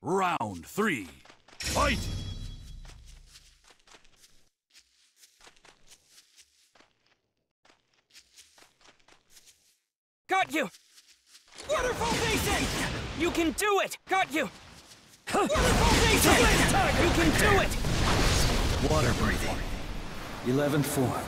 Round three. Fight! Got you! Waterfall Basin! You can do it! Got you! Waterfall Basin! You can do it! Water breathing. 11 form.